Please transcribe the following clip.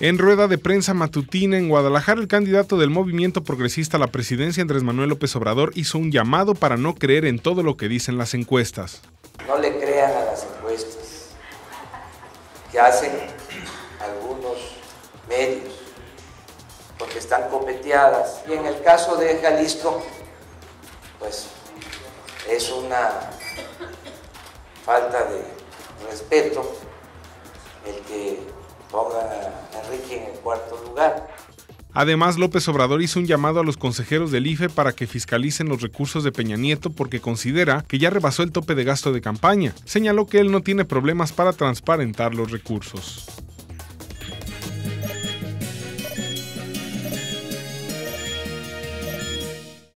En rueda de prensa matutina en Guadalajara, el candidato del movimiento progresista a la presidencia, Andrés Manuel López Obrador, hizo un llamado para no creer en todo lo que dicen las encuestas. No le crean a las encuestas que hacen algunos medios, están copeteadas. Y en el caso de Jalisco, pues es una falta de respeto el que ponga a Enrique en el cuarto lugar. Además, López Obrador hizo un llamado a los consejeros del IFE para que fiscalicen los recursos de Peña Nieto porque considera que ya rebasó el tope de gasto de campaña. Señaló que él no tiene problemas para transparentar los recursos.